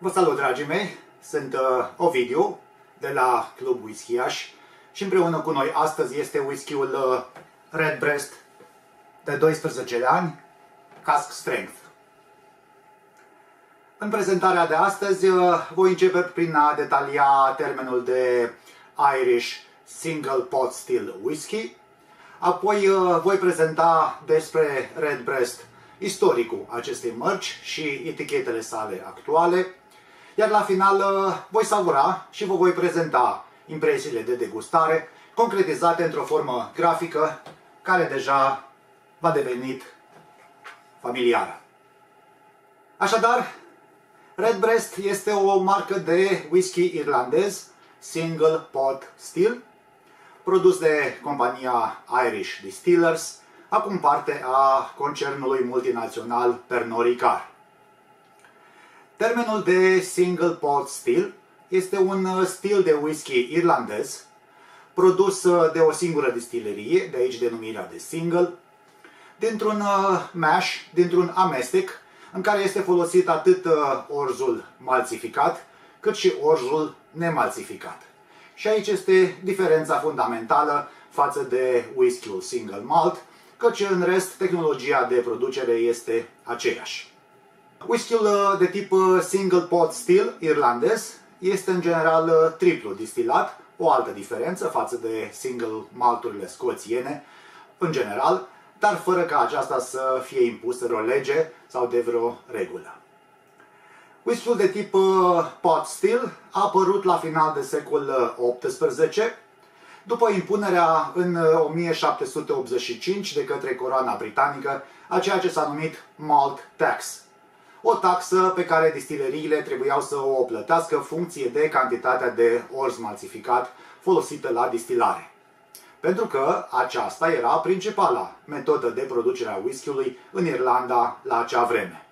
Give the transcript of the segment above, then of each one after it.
Vă salut, dragii mei! Sunt uh, Ovidiu de la Club Whisky și împreună cu noi astăzi este whisky-ul uh, Redbreast de 12 de ani, Cask Strength. În prezentarea de astăzi uh, voi începe prin a detalia termenul de Irish Single Pot Still Whisky, apoi uh, voi prezenta despre Redbreast istoricul acestei mărci și etichetele sale actuale, iar la final uh, voi savura și vă voi prezenta impresiile de degustare concretizate într-o formă grafică care deja va devenit familiară. Așadar, Redbreast este o marcă de whisky irlandez, single pot still, produs de compania Irish Distillers, acum parte a concernului multinațional Pernod Ricard. Termenul de single pot still este un uh, stil de whisky irlandez produs uh, de o singură distilerie, de aici denumirea de single, dintr-un uh, mash, dintr-un amestec în care este folosit atât orzul malțificat cât și orzul nemalțificat. Și aici este diferența fundamentală față de whisky-ul single malt, căci în rest tehnologia de producere este aceeași. Whisky-ul uh, de tip uh, single pot still irlandez este în general uh, triplu distilat, o altă diferență față de single malturile scoțiene în general, dar fără ca aceasta să fie impusă de o lege sau de vreo regulă. Whisky-ul de tip pot still a apărut la final de secol XVIII, după impunerea în 1785 de către coroana britanică a ceea ce s-a numit malt tax, o taxă pe care distileriile trebuiau să o plătească funcție de cantitatea de orz malțificat folosită la distilare. Pentru că aceasta era principala metodă de producere a whisky-ului în Irlanda la acea vreme.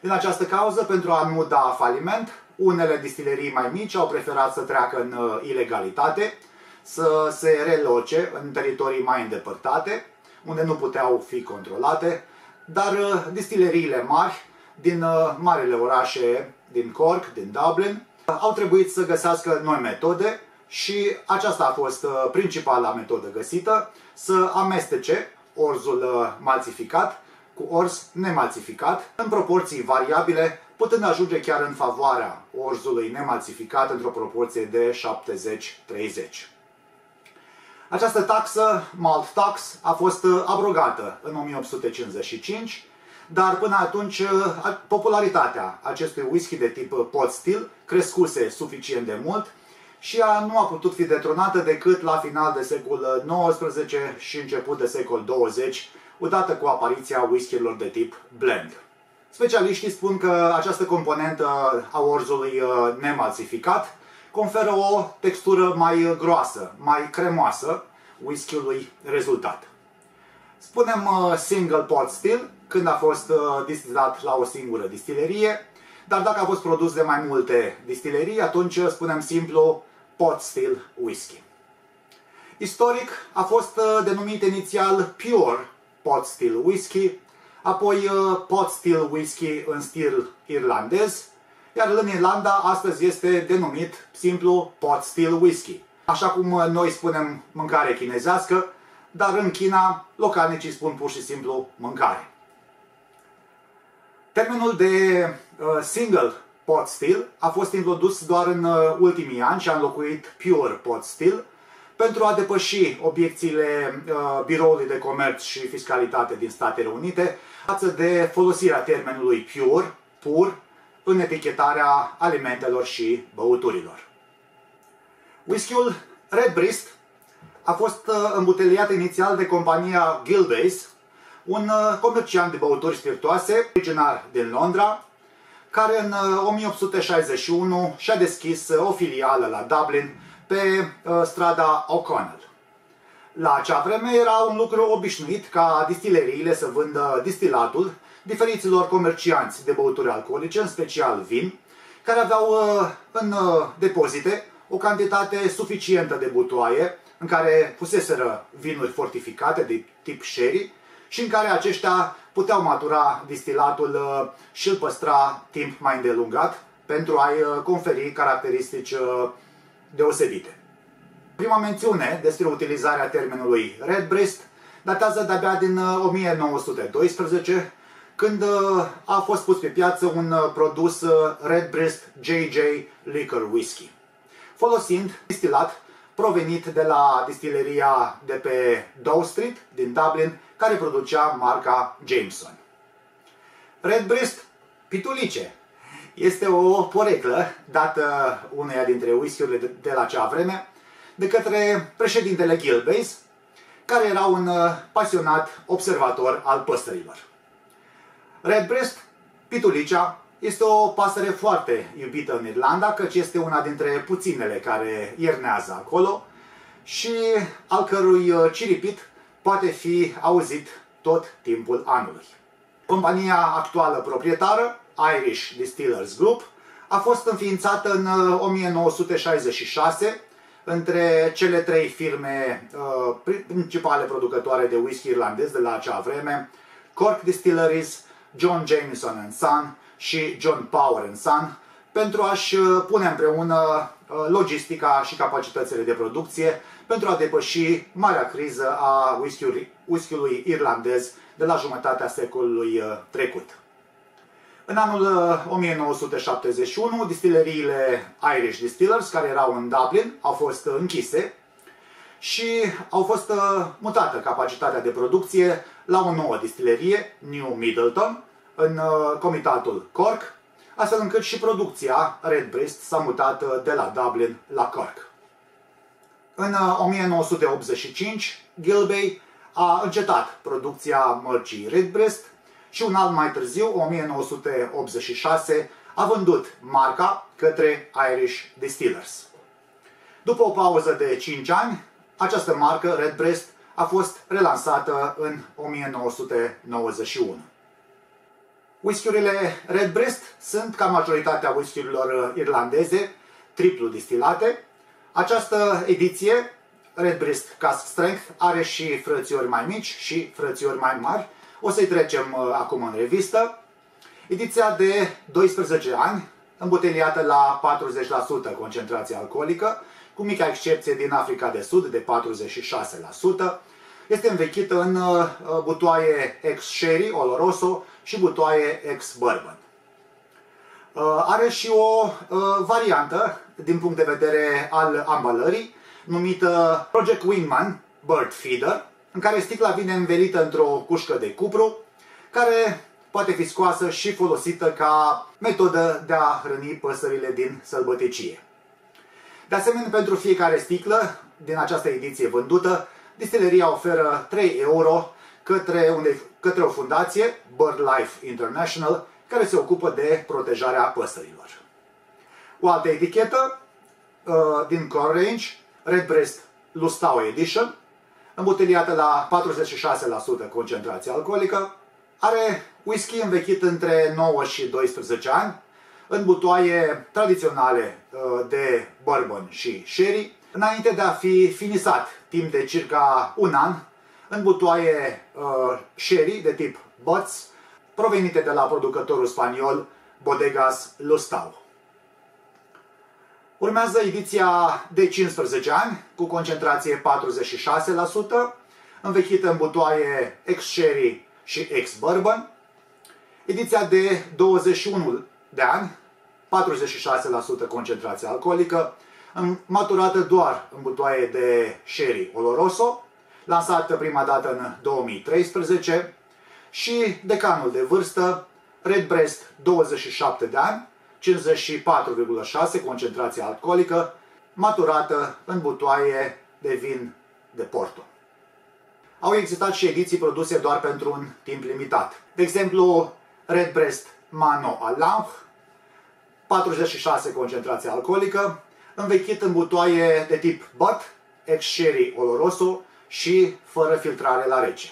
Din această cauză, pentru a nu da faliment, unele distilerii mai mici au preferat să treacă în uh, ilegalitate, să se reloce în teritorii mai îndepărtate, unde nu puteau fi controlate, dar uh, distileriile mari din uh, marile orașe din Cork, din Dublin, au trebuit să găsească noi metode și aceasta a fost uh, principala metodă găsită, să amestece orzul uh, malțificat cu orz nemalțificat în proporții variabile, putând ajunge chiar în favoarea orzului nemalțificat într-o proporție de 70-30. Această taxă, malt tax, a fost abrogată în 1855 dar până atunci uh, popularitatea acestui whisky de tip uh, pot still crescuse suficient de mult și a nu a putut fi detronată decât la final de secol XIX și început de secol 20, odată cu apariția whisky-urilor de tip blend. Specialiștii spun că această componentă a orzului uh, nemalțificat conferă o textură mai groasă, mai cremoasă whisky-ului rezultat. Spunem single pot still, când a fost uh, distilat la o singură distilerie, dar dacă a fost produs de mai multe distilerii, atunci uh, spunem simplu pot still whisky. Istoric a fost uh, denumit inițial pure pot still whisky, apoi pot still whisky în stil irlandez, iar în Irlanda astăzi este denumit simplu pot still whisky. Așa cum noi spunem mâncare chinezească, dar în China localnicii spun pur și simplu mâncare. Termenul de uh, single pot still a fost introdus doar în uh, ultimii ani și a înlocuit pure pot still pentru a depăși obiecțiile uh, Biroului de Comerț și Fiscalitate din Statele Unite față de folosirea termenului pure, pur, în etichetarea alimentelor și băuturilor. Whisky-ul Redbreast a fost îmbuteliat inițial de compania Gilbey's un uh, comerciant de băuturi spiritoase, originar din Londra, care în 1861 uh, și-a deschis uh, o filială la Dublin pe strada O'Connell. La acea vreme era un lucru obișnuit ca distileriile să vândă distilatul diferiților comercianți de băuturi alcoolice, în special vin, care aveau în depozite o cantitate suficientă de butoaie în care puseseră vinuri fortificate de tip sherry și în care aceștia puteau matura distilatul uh, și îl păstra timp mai îndelungat pentru a-i conferi caracteristici deosebite. Prima mențiune despre utilizarea termenului Redbreast datează de-abia din 1912, când a fost pus pe piață un produs Redbreast JJ Liquor Whisky, folosind distilat provenit de la distileria de pe Dow Street din Dublin, care producea marca Jameson. Redbreast Pitulice este o poreclă dată uneia dintre whisky-urile de, de la acea vreme de către președintele Gilbase, care era un uh, pasionat observator al păsărilor. Redbreast, pitulicea, este o pasăre foarte iubită în Irlanda, căci este una dintre puținele care iernează acolo și al cărui uh, ciripit poate fi auzit tot timpul anului. Compania actuală proprietară, Irish Distillers Group, a fost înființată în 1966 uh, între cele trei firme uh, principale producătoare de whisky irlandez de la acea vreme, Cork Distilleries, John Jameson and Son și John Power and Son, pentru a-și uh, pune împreună uh, logistica și capacitățile de producție pentru a depăși marea criză a whisky-ului irlandez de la jumătatea secolului uh, trecut. În anul 1971, distileriile Irish Distillers, care erau în Dublin, au fost închise și au fost mutată capacitatea de producție la o nouă distilerie, New Middleton, în comitatul Cork, astfel încât și producția Redbreast s-a mutat de la Dublin la Cork. În 1985, Gilbey a încetat producția mărcii Redbreast și un an mai târziu, 1986, a vândut marca către Irish Distillers. După o pauză de 5 ani, această marcă, Redbreast, a fost relansată în 1991. Whiskyurile Redbreast sunt, ca majoritatea whiskyurilor irlandeze, triplu distilate. Această ediție, Redbreast Cask Strength, are și frățiori mai mici și frățiori mai mari, o să-i trecem uh, acum în revistă. Ediția de 12 ani, îmbuteliată la 40% concentrație alcoolică, cu mica excepție din Africa de Sud de 46%. Este învechită în uh, butoaie ex-sherry, oloroso și butoaie ex-bourbon. Uh, are și o variantă din punct de vedere al ambalării, numită Project Wingman Bird Feeder, în care sticla vine învelită într-o cușcă de cupru, care poate fi scoasă și folosită ca metodă de a hrăni păsările din sălbăticie. De asemenea, pentru fiecare sticlă din această ediție vândută, distileria oferă 3 euro către, unde, către o fundație, BirdLife International, care se ocupă de protejarea păsărilor. O altă etichetă uh, din Core Range, Redbreast Lustau Edition, îmbuteliată la 46% concentrație alcoolică, are whisky învechit între 9 și 12 ani, în butoaie tradiționale uh, de bourbon și sherry, înainte de a fi finisat timp de circa un an în butoaie uh, sherry de tip Butts, provenite de la producătorul spaniol Bodegas Lustau. Urmează ediția de 15 ani, cu concentrație 46%, învechită în butoaie ex-sherry și ex-bourbon. Ediția de 21 de ani, 46% concentrație alcoolică, maturată doar în butoaie de sherry oloroso, lansată prima dată în 2013 și decanul de vârstă, Redbreast 27 de ani, 54,6 concentrație alcoolică, maturată în butoaie de vin de Porto. Au existat și ediții produse doar pentru un timp limitat. De exemplu, Redbreast Mano Alamh, 46 concentrație alcoolică, învechit în butoaie de tip Butt, ex-sherry oloroso și fără filtrare la rece.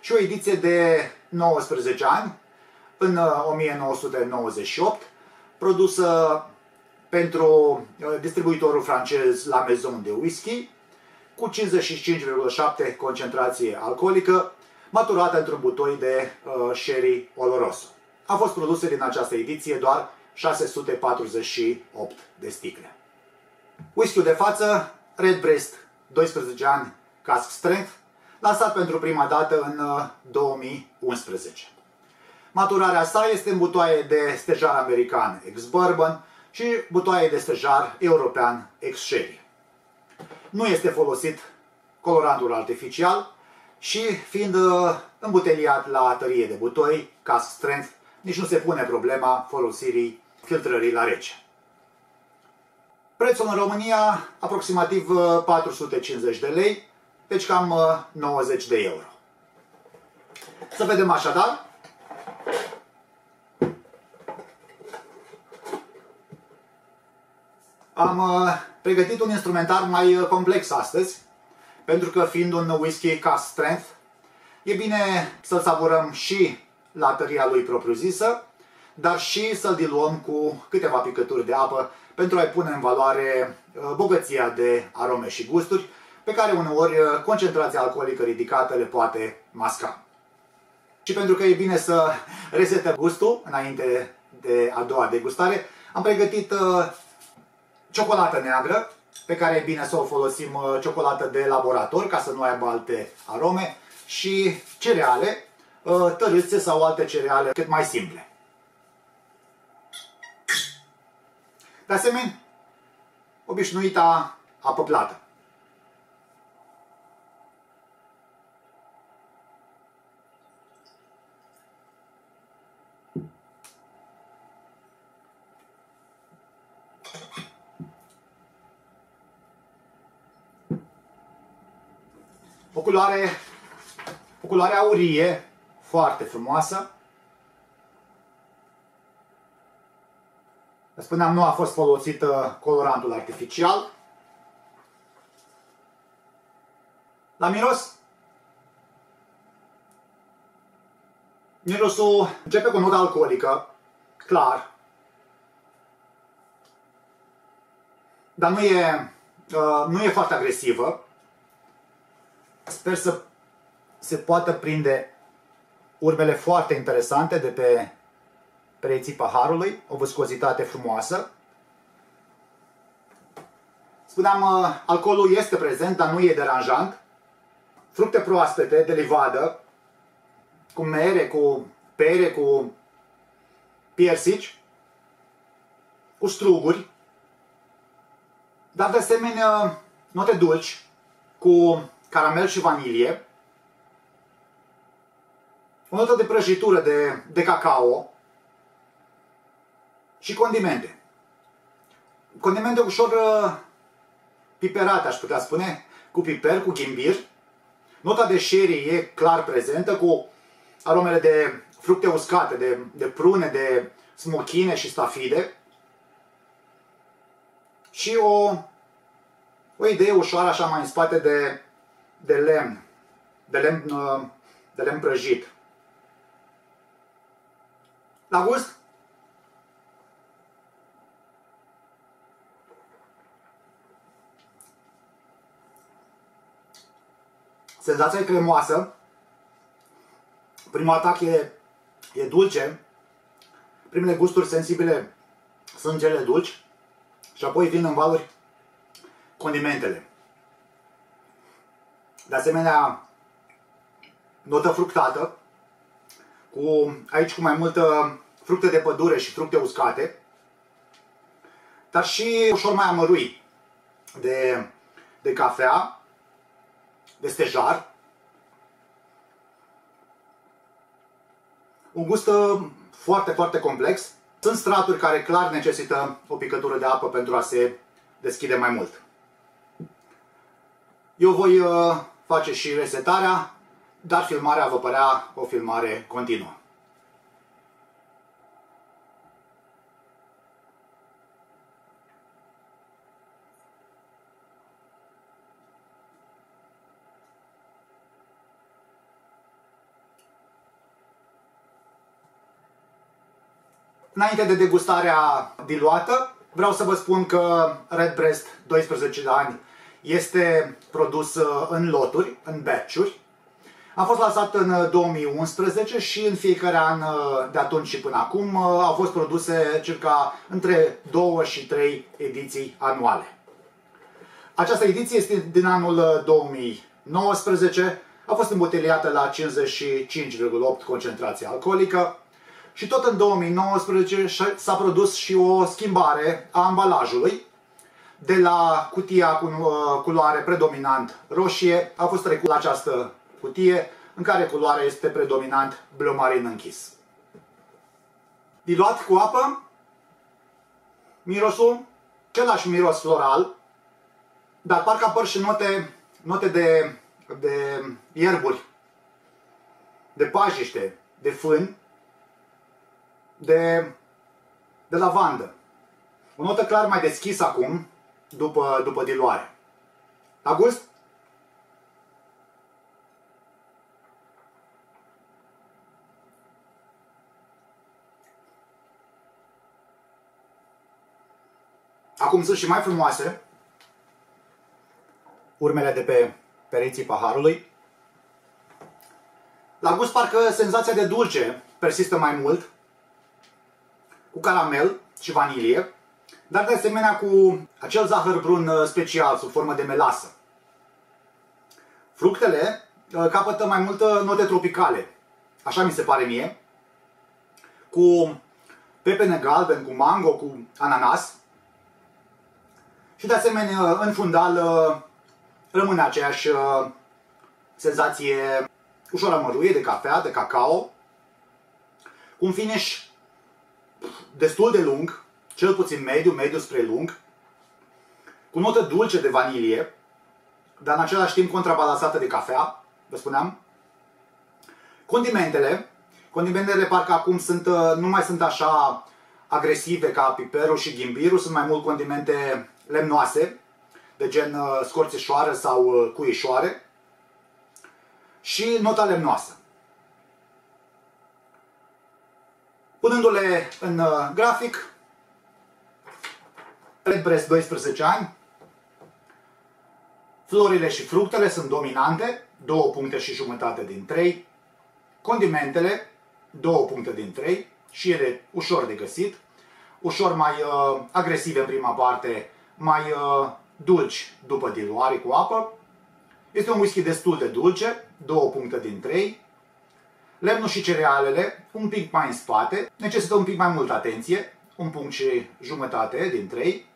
Și o ediție de 19 ani, în 1998, produsă pentru uh, distribuitorul francez La Maison de Whisky, cu 55,7 concentrație alcoolică, maturată într-un butoi de uh, sherry oloroso. A fost produsă din această ediție doar 648 de sticle. Whisky-ul de față, Redbreast, 12 ani, cask strength, lansat pentru prima dată în 2011. Uh, Maturarea sa este în butoaie de stejar american ex-bourbon și butoaie de stejar european ex-sherry. Nu este folosit colorantul artificial și fiind uh, îmbuteliat la tărie de butoi, cask strength, nici nu se pune problema folosirii filtrării la rece. Prețul în România aproximativ 450 uh, de lei, deci cam 90 uh, de euro. Să vedem așadar. Am uh, pregătit un instrumentar mai complex astăzi, pentru că fiind un whisky cast strength, e bine să-l savurăm și la tăria lui propriu-zisă, dar și să-l diluăm cu câteva picături de apă pentru a-i pune în valoare uh, bogăția de arome și gusturi pe care uneori uh, concentrația alcoolică ridicată le poate masca. Și pentru că e bine să resetăm gustul înainte de a doua degustare, am pregătit uh, ciocolată neagră, pe care e bine să o folosim ciocolată de laborator ca să nu aibă alte arome și cereale, tărâțe sau alte cereale cât mai simple. De asemenea, obișnuita apă plată. O culoare, o culoare aurie, foarte frumoasă. Spuneam, nu a fost folosit colorantul artificial. La miros, mirosul începe cu notă alcoolică, clar, dar nu e, uh, nu e foarte agresivă. Sper să se poată prinde urbele foarte interesante de pe pereții paharului, o viscozitate frumoasă. Spuneam, uh, alcoolul este prezent, dar nu e deranjant. Fructe proaspete de livadă, cu mere, cu pere, cu piersici, cu struguri, dar de asemenea note dulci, cu caramel și vanilie, o notă de prăjitură de, de cacao, și condimente. Condimente ușor uh, piperate, aș putea spune, cu piper, cu ghimbir. Nota de sherry e clar prezentă cu aromele de fructe uscate, de, de prune, de smochine și stafide. Și o, o idee ușoară așa mai în spate de, de lemn, de lemn, uh, de lemn prăjit. La gust, Senzația e cremoasă. Primul atac e, e dulce. Primele gusturi sensibile sunt cele dulci. Și apoi vin în valuri condimentele. De asemenea, notă fructată, cu, aici cu mai multă fructe de pădure și fructe uscate, dar și ușor mai amărui de, de cafea de stejar. Un gust uh, foarte, foarte complex. Sunt straturi care clar necesită o picătură de apă pentru a se deschide mai mult. Eu voi uh, face și resetarea, dar filmarea vă părea o filmare continuă. Înainte de degustarea diluată, vreau să vă spun că Redbreast 12 de ani este produs uh, în loturi, în batch-uri. A fost lansat în 2011 și în fiecare an de atunci și până acum au fost produse circa între 2 și 3 ediții anuale. Această ediție este din anul 2019, a fost îmboteliată la 55,8 concentrație alcoolică și tot în 2019 s-a produs și o schimbare a ambalajului. De la cutia cu uh, culoare predominant roșie a fost trecut la această cutie în care culoarea este predominant bleu marin închis. Diluat cu apă, mirosul, același miros floral, dar parcă apar și note, note de, de ierburi, de pajiște, de fân, de, de lavandă. O notă clar mai deschisă acum, după, după diluare. La gust? Acum sunt și mai frumoase urmele de pe pereții paharului. La gust parcă senzația de dulce persistă mai mult, cu caramel și vanilie, dar de asemenea cu acel zahăr brun uh, special sub formă de melasă. Fructele uh, capătă mai multă note tropicale, așa mi se pare mie, cu pepene galben, cu mango, cu ananas. Și de asemenea, în fundal, uh, rămâne aceeași senzație ușor amăruie de cafea, de cacao, cu un finish destul de lung, cel puțin mediu, mediu spre lung, cu notă dulce de vanilie, dar în același timp contrabalansată de cafea, vă spuneam. Condimentele, condimentele parcă acum sunt, uh, nu mai sunt așa agresive ca piperul și ghimbirul, sunt mai mult condimente lemnoase, de gen uh, scorțișoară sau uh, cuișoare și nota lemnoasă. Punându-le în uh, grafic, Redbreast 12 ani, florile și fructele sunt dominante, 2 puncte și jumătate din 3, condimentele, 2 puncte din 3 și ele ușor de găsit, ușor mai uh, agresive în prima parte, mai uh, dulci după diluare cu apă. Este un whisky destul de dulce, 2 puncte din 3, Lemnul și cerealele, un pic mai în spate, necesită un pic mai multă atenție, un punct și jumătate din trei.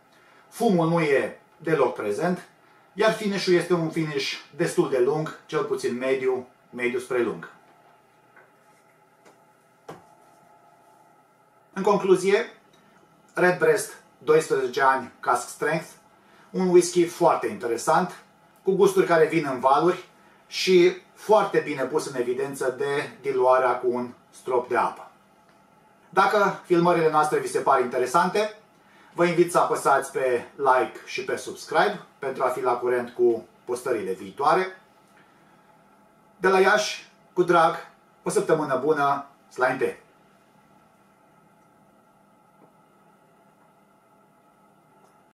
Fumul nu e deloc prezent, iar finish este un finish destul de lung, cel puțin mediu, mediu spre lung. În concluzie, Redbreast 12 ani Cask Strength, un whisky foarte interesant, cu gusturi care vin în valuri și foarte bine pus în evidență de diluarea cu un strop de apă. Dacă filmările noastre vi se par interesante, vă invit să apăsați pe like și pe subscribe pentru a fi la curent cu postările viitoare. De la Iași, cu drag, o săptămână bună, slainte!